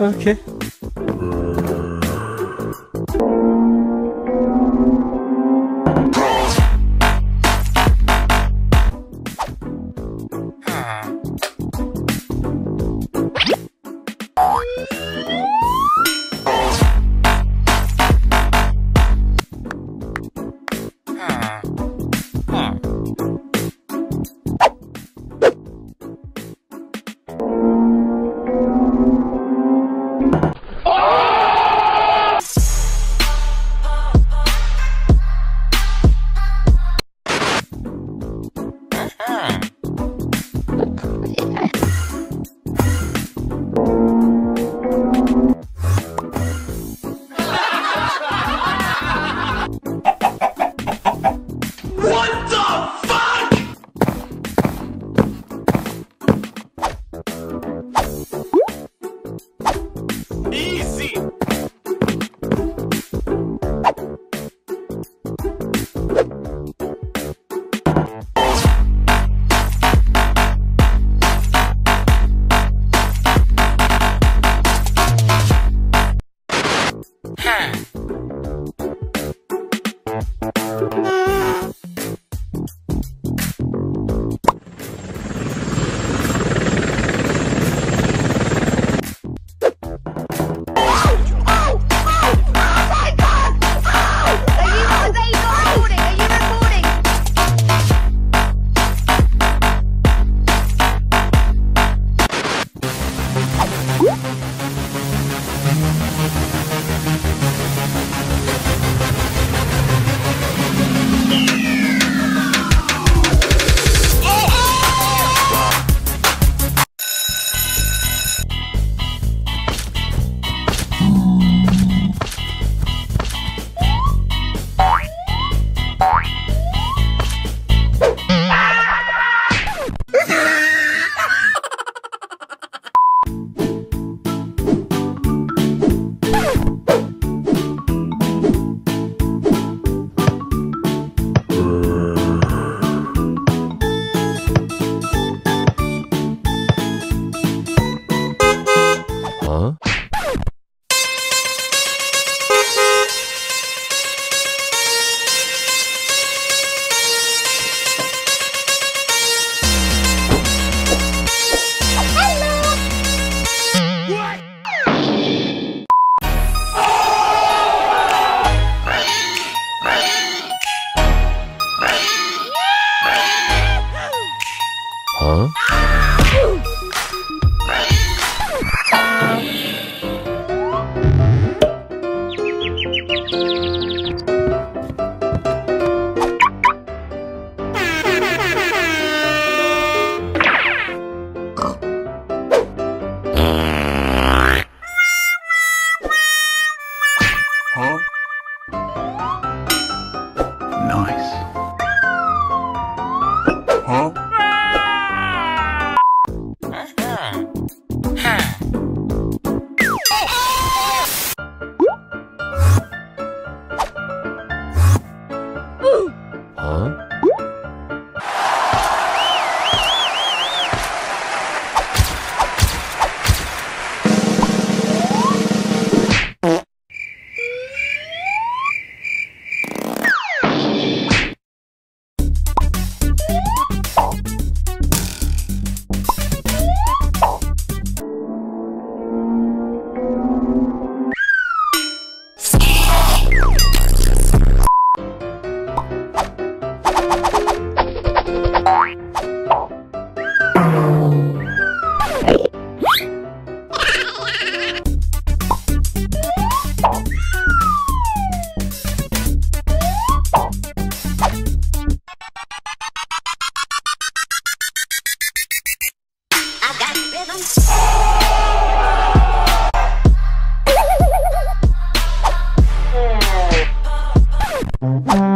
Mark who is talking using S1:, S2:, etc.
S1: Okay.
S2: 好、
S3: Huh?